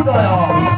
啊！